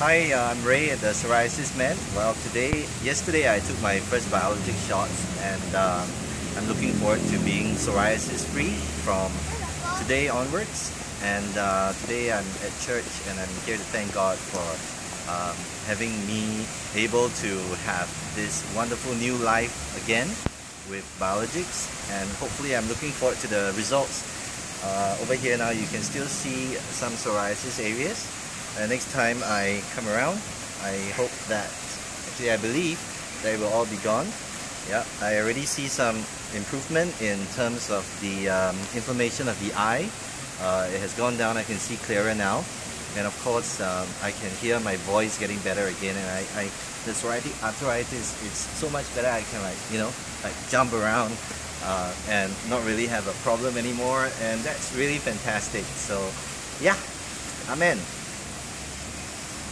Hi, uh, I'm Ray, the psoriasis man. Well, today, yesterday I took my first biologic shots and um, I'm looking forward to being psoriasis free from today onwards. And uh, today I'm at church and I'm here to thank God for um, having me able to have this wonderful new life again with biologics and hopefully I'm looking forward to the results. Uh, over here now you can still see some psoriasis areas uh, next time I come around, I hope that, actually I believe they will all be gone. Yeah, I already see some improvement in terms of the um, inflammation of the eye. Uh, it has gone down, I can see clearer now. And of course, um, I can hear my voice getting better again. And I, I the psoriatic arthritis is so much better. I can like, you know, like jump around uh, and not really have a problem anymore. And that's really fantastic. So, yeah, amen.